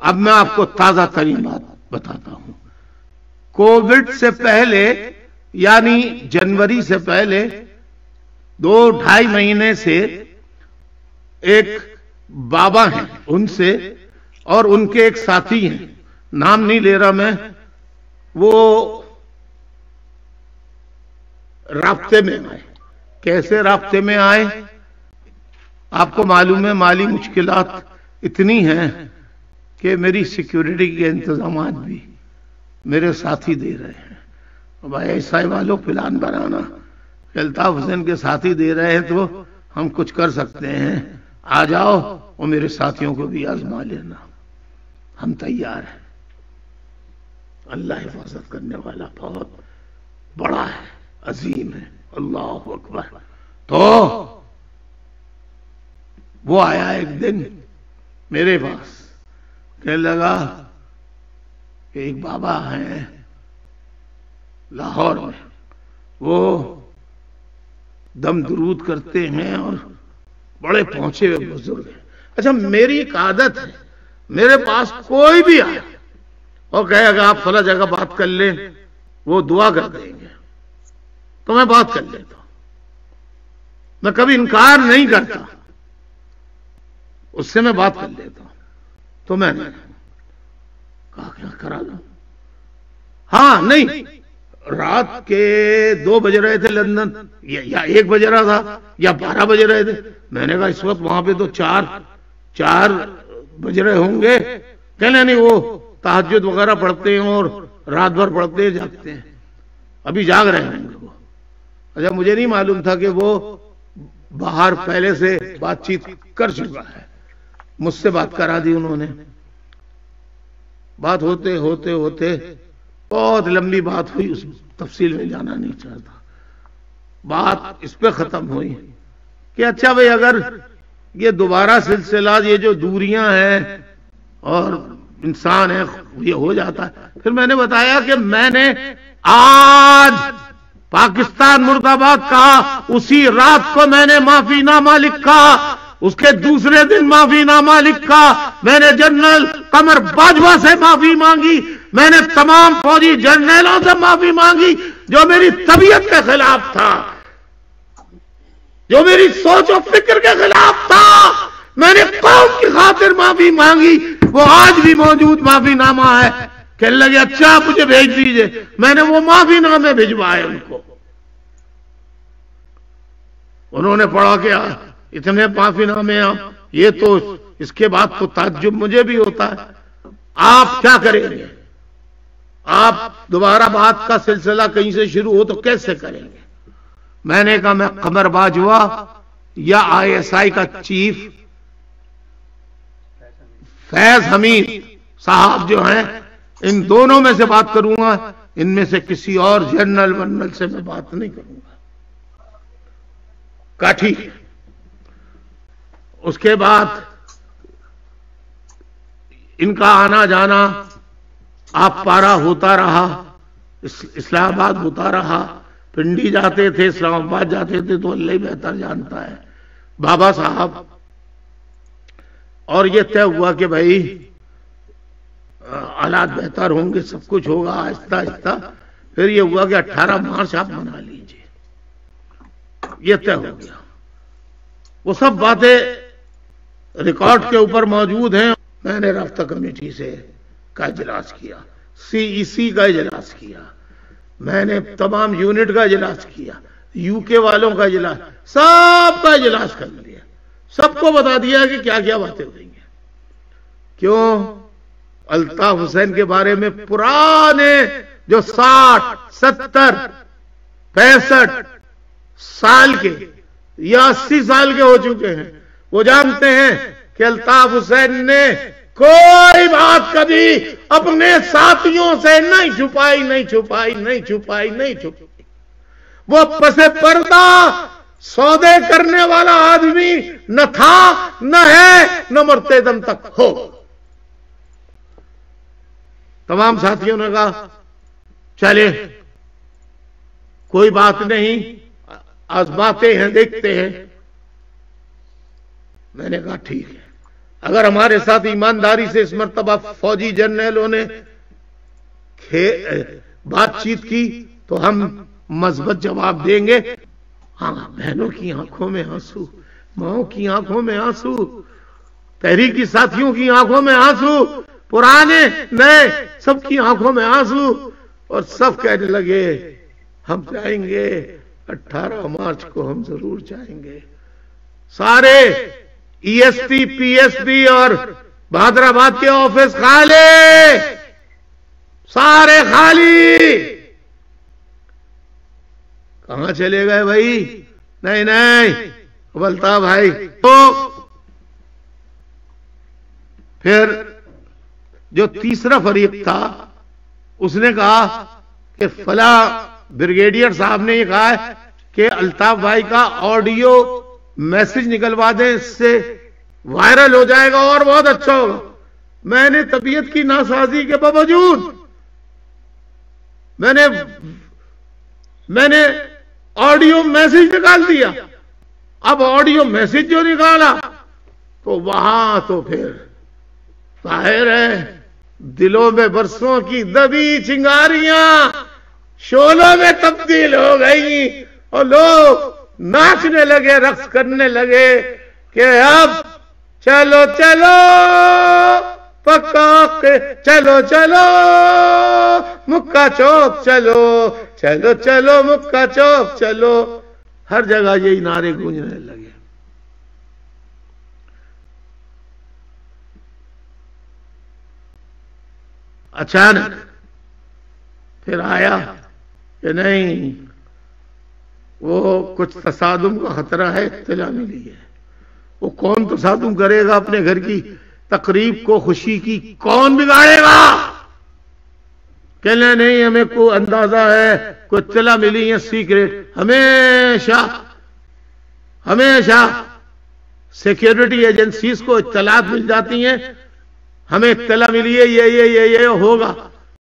अब मैं आपको ताज़ा तरीन बात बताता हूँ। कोविड से पहले, यानी जनवरी से पहले, दो ढाई महीने से एक बाबा हैं उनसे, और उनके एक साथी हैं। नाम नहीं ले रहा मैं। वो रास्ते में आए। कैसे रास्ते में आए? आपको मालूम है, माली मुश्किलात इतनी हैं कि मेरी सिक्योरिटी के इंतज़ाम भी मेरे साथी दे रहे हैं। भाई ऐसा वालों प्लान बनाना अल्ताफ हुसैन के साथी दे रहे हैं तो हम कुछ कर सकते हैं। आ जाओ और मेरे साथियों को भी आजमा लेना। हम तैयार हैं। अल्लाह हिफाजत करने वाला बहुत बड़ा है, अजीम है। अल्लाह अकबर। तो वो आया एक दिन मेरे पास। कहने लगा कि एक बाबा हैं लाहौर में। वो दम दुरूद करते हैं और बड़े पहुँचे हुए बुज़ुर्ग हैं। अच्छा मेरी एक आदत है। मेरे पास कोई भी आए और कहे, अगर आप फला जगह बात कर ले, वो दुआ कर देंगे। तो मैं बात कर लेता हूँ। मैं कभी इनकार नहीं करता। उससे मैं बात कर लेता हूँ। तो मैंने कहा क्या करा लो। हाँ नहीं। रात के दो बज रहे थे लंदन या, या एक बज रहा था या बारह बज रहे थे। मैंने कहा इस वक्त वहाँ पे तो चार चार बज रहे होंगे। कहने नहीं वो तहजद वगैरह पढ़ते हैं और रात भर पढ़ते हैं जागते हैं। अभी जाग रहे हैं वो अच्छा मुझे नहीं मालूम था कि वो बाहर पहले से बातचीत कर चुका है। मुझसे बात करा दी उन्होंने। बात होते होते होते, बहुत लंबी बात हुई, उस तफसील में जाना नहीं चाहता। बात इस पर खत्म हुई। कि अच्छा भाई, अगर ये दोबारा सिलसिला, ये जो दूरियाँ हैं और इंसान है, ये हो जाता है। फिर मैंने बताया कि मैंने आज पाकिस्तान मुर्दाबाद कहा उसी रात को मैंने माफीनामा लिखा। उसके दूसरे दिन माफीनामा लिखा मैंने जनरल कमर बाजवा से माफ़ी मांगी। मैंने तमाम फौजी जनरलों से माफ़ी मांगी, जो मेरी तबीयत के खिलाफ था। जो मेरी सोच और फ़िक्र के खिलाफ था। मैंने कौम की खातिर माफ़ी मांगी। वो आज भी मौजूद माफीनामा है। कहने लगे अच्छा मुझे भेज दीजिए। मैंने वो माफीनामे भिजवाए उनको। उन्होंने पढ़ा कि इतने माफीनामे आप ये तो इसके बाद तो ताज्जुब मुझे भी होता है। आप क्या करेंगे? आप दोबारा बात का सिलसिला कहीं से शुरू हो तो कैसे करेंगे? मैंने कहा, मैं कमर बाजवा या आईएसआई का चीफ? फैज हमीद साहब जो हैं, इन दोनों में से बात करूँगा। इनमें से किसी और जनरल वनरल से मैं बात नहीं करूँगा। का ठीक उसके बाद इनका आना जाना आप पारा होता रहा इस, इस्लामाबाद होता रहा पिंडी जाते थे इस्लामाबाद जाते थे तो अल्लाह बेहतर जानता है। बाबा साहब और ये तय हुआ कि भाई हालात बेहतर होंगे सब कुछ होगा आहिस्ता आहिस्ता। फिर ये हुआ कि 18 मार्च आप मना लीजिए। ये तय हो गया। वो सब बातें रिकॉर्ड के ऊपर मौजूद हैं। मैंने रफ्ता कमेटी से का इजलास किया सीईसी का इजलास किया, मैंने तमाम यूनिट का इजलास किया यूके वालों का इजलास सबका इजलास कर लिया। सबको बता दिया कि क्या क्या बातें हुई हैं। क्यों? अल्ताफ हुसैन के बारे में पुराने जो साठ, सत्तर, पैंसठ साल के, या अस्सी साल के हो चुके हैं वो जानते हैं कि अल्ताफ हुसैन ने कोई बात कभी अपने साथियों से नहीं छुपाई नहीं छुपाई नहीं छुपाई नहीं छुपाई। वो पसे पर्दा सौदे करने वाला आदमी न था, न है, न मरते दम तक हो। तमाम साथियों ने कहा, चले, कोई बात नहीं आजमाते हैं, देखते हैं। मैंने कहा, ठीक है। अगर हमारे साथ ईमानदारी से इस मरतबा फौजी जनरलों ने बातचीत की तो हम मजबत जवाब देंगे। हाँ बहनों की आँखों में आँसू, माओ की आँखों में आँसू तहरीकी साथियों की आँखों में आँसू, पुराने, नए, सबकी आँखों में आँसू, और सब कहने लगे, हम जाएँगे 18 मार्च को हम ज़रूर जाएँगे। सारे ईएसपी e पीएसपी और भादराबाद के ऑफ़िस खाली। सारे खाली। कहाँ चले गए भाई? नहीं नहीं। बोलता भाई तो फिर जो तीसरा फरीक था, उसने कहा कि फला ब्रिगेडियर साहब ने ये कहा है कि अल्ताफ भाई का ऑडियो मैसेज निकलवा दें, इससे वायरल हो जाएगा और बहुत अच्छा होगा। मैंने तबीयत की नासाजी के बावजूद मैंने मैंने ऑडियो मैसेज निकाल दिया। अब ऑडियो मैसेज जो निकाला तो वहाँ तो फिर ज़ाहिर है, दिलों में बरसों की दबी चिंगारियाँ, शोलों में तब्दील हो गई, और लोग नाचने लगे, रक्स करने लगे कि अब चलो चलो, पक्का के चलो चलो, मुक्का चौक चलो चलो चलो, मुक्का चौक चलो। हर जगह यही नारे गूंजने लगे। अचानक फिर आया कि नहीं वो कुछ तसादुम का खतरा है इतला मिली है। वो कौन तसादुम करेगा अपने घर की तकरीब को, खुशी की? कौन बिगाड़ेगा? कहना नहीं, हमें को अंदाज़ा है, कोई इतला मिली है, सीक्रेट। हमेशा हमेशा सिक्योरिटी एजेंसीज को इतलात मिल जाती हैं। हमें इतला मिली है, ये ये ये ये होगा।